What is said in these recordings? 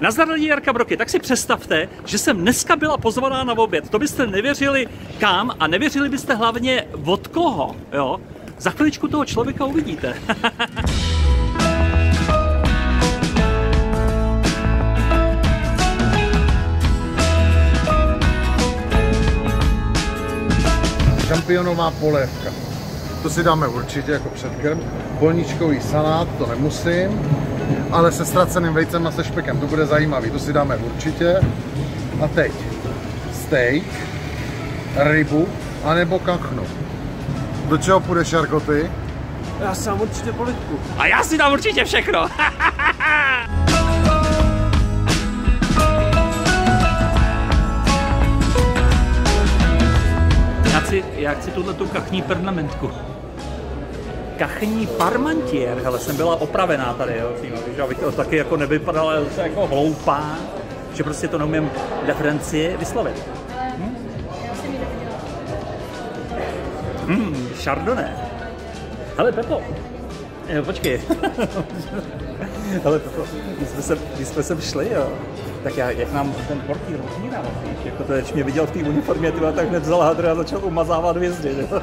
Nazdar lidi Jarka Broky, tak si představte, že jsem dneska byla pozvaná na oběd. To byste nevěřili kam a nevěřili byste hlavně od koho, jo? Za chviličku toho člověka uvidíte. Šampionová polévka. To si dáme určitě jako předkrm. Polničkový salát, to nemusím, ale se ztraceným vejcem a se špekem, to bude zajímavý, to si dáme určitě. A teď steak, rybu, anebo kachnu. Do čeho půjdeš, Jarko, ty? Já sám určitě politku. A já si dám určitě všechno. já chci, já chci tuhle tu kachní pernamentku. Kachní parmantier, hele, jsem byla opravená tady, jo, tím, že abych to taky jako nevypadala jako hloupá, že prostě to neumím ve Francii vyslovit. Hm? Hmm, chardonnay. Hele, Pepo, jo, počkej. Hele, Pepo, když jsme, sem, když jsme sem šli, jo, tak já, jak nám ten portýr víš, jako to, když mě viděl v té uniformě, tyhle, tak hned vzal hadr a začal umazávat hvězdy, jo.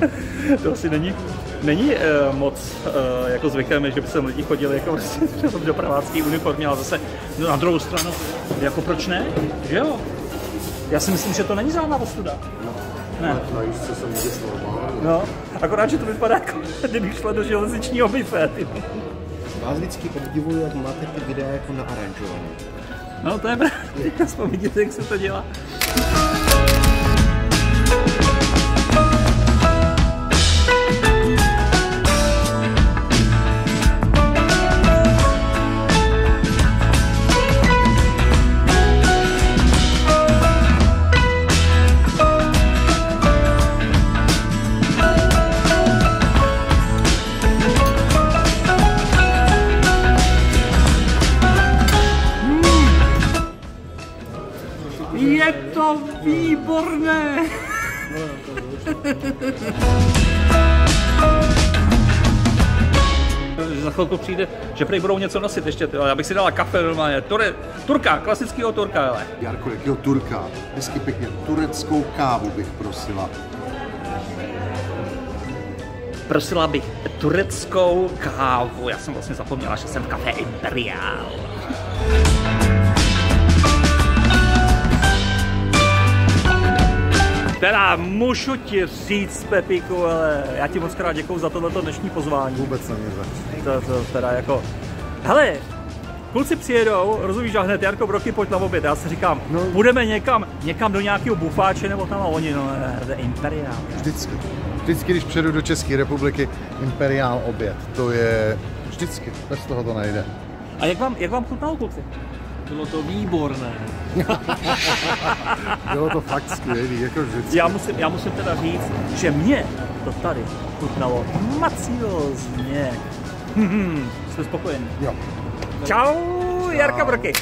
to asi není, není uh, moc uh, jako zvykem, že by sem lidi chodili jako prostě v dopravácké uniformě, ale zase no, na druhou stranu, jako proč ne, že jo? Já si myslím, že to není žádná ostuda. Ne. Na jízdce jsem vyslal No, akorát, že to vypadá jako, kdybych šla do železničního bife. ty. Vás vždycky obdivuju, jak máte ty videa jako naaranžované. No, to je pravda. Aspoň vidíte, jak se to dělá. Je to výborné! Za chvilku přijde, že prej budou něco nosit ještě, tyhle. já bych si dala kafe normálně. Tore, turka, klasického turka, ale. Jarko, jakého Turka? Hezky pěkně, tureckou kávu bych prosila. Prosila bych tureckou kávu. Já jsem vlastně zapomněla, že jsem v kafe Imperial. Teda můžu ti říct, Pepiku, ale já ti moc krát děkuju za tohleto dnešní pozvání. Vůbec není. To, to teda jako... Hele, kluci přijedou, rozumíš, a hned Jarko Broky, pojď na oběd. Já si říkám, no. Půjdeme někam, někam do nějakého bufáče nebo tam a oni, no, je Imperial. Vždycky. Vždycky, když přijedu do České republiky, imperiál oběd. To je vždycky. Bez toho to nejde. A jak vám, jak vám chutnalo, kluci? Bylo to výborné. Bylo to fakt skvělý, jako vždycky. Já musím, já musím teda říct, že mě to tady chutnalo maciozně. Hm, hm, Jsme spokojení. Jo. Čau, Jarka Broky.